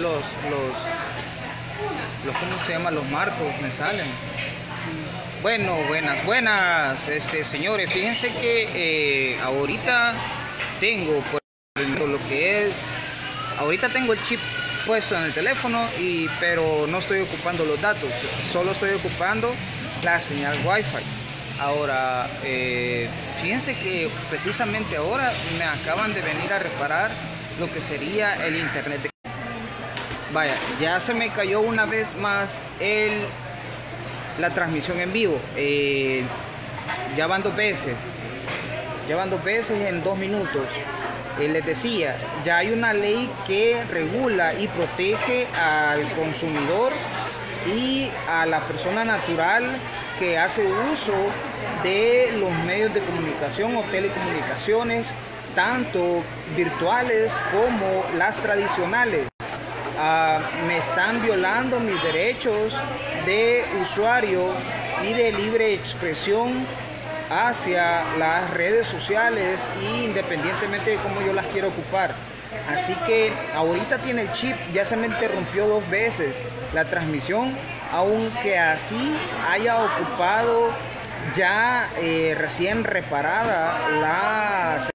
los, los, los, ¿cómo se llama? Los marcos me salen. Bueno, buenas, buenas, este señores, fíjense que eh, ahorita tengo por lo que es, ahorita tengo el chip puesto en el teléfono y pero no estoy ocupando los datos, solo estoy ocupando la señal Wi-Fi. Ahora, eh, fíjense que precisamente ahora me acaban de venir a reparar lo que sería el internet. Vaya, ya se me cayó una vez más el la transmisión en vivo. Eh, ya van dos veces. Ya van dos veces en dos minutos. Eh, les decía, ya hay una ley que regula y protege al consumidor y a la persona natural que hace uso de los medios de comunicación o telecomunicaciones, tanto virtuales como las tradicionales. Ah, me están violando mis derechos de usuario y de libre expresión hacia las redes sociales y independientemente de cómo yo las quiero ocupar. Así que ahorita tiene el chip, ya se me interrumpió dos veces la transmisión, aunque así haya ocupado ya eh, recién reparada la